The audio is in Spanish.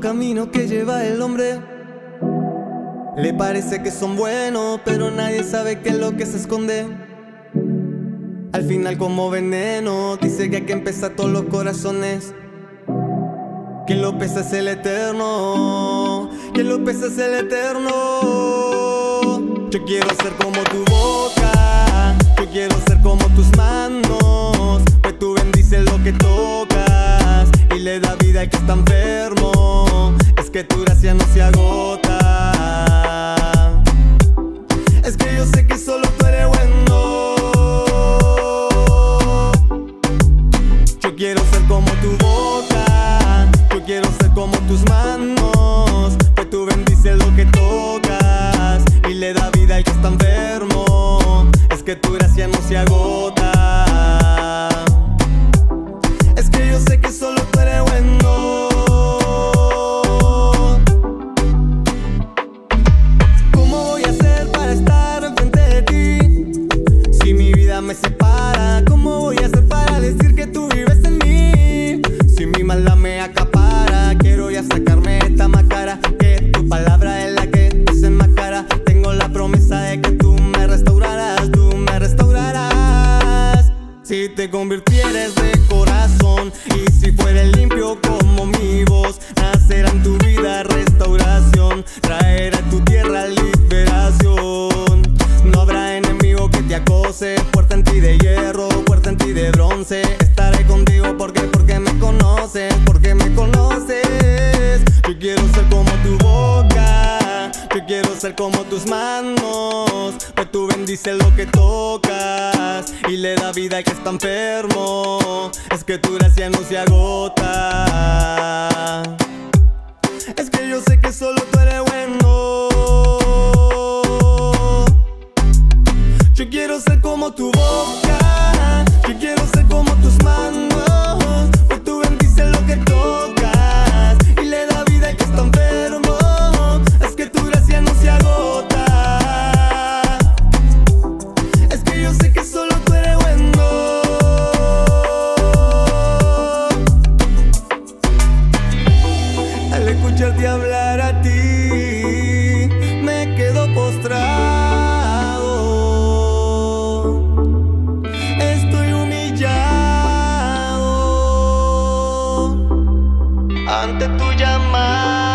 camino que lleva el hombre. Le parece que son buenos, pero nadie sabe qué es lo que se esconde. Al final como veneno, dice que hay que empezar todos los corazones. Quien lo pesa es el eterno, quien lo pesa es el eterno. Yo quiero ser como tu boca, yo quiero ser como tus manos, pues tú bendices lo que tocas y le da vida al que está enfermo. Es que tu gracia no se agota. Es que yo sé que solo tú eres bueno. Yo quiero ser como tu boca, yo quiero ser como tus manos, pues tú bendices lo que tocas y le da vida al que está enfermo. Es que tu gracia no se agota. Si te convirtieres de corazón y si fueres limpio como mi voz, nacerá tu vida restauración, traerá tu tierra liberación. No habrá enemigo que te acose, puerta en ti de hierro, puerta en ti de bronce. Estaré contigo porque, porque me conoces, porque me conoces. Yo quiero ser como tu boca, yo quiero ser como tus manos, pues tú bendices lo que tocas y le da vida al que está enfermo. Es que tu gracia no se agota. Es que yo sé que solo tú eres bueno. Yo quiero ser como tu boca, hablar a ti, me quedo postrado. Estoy humillado ante tu llamada.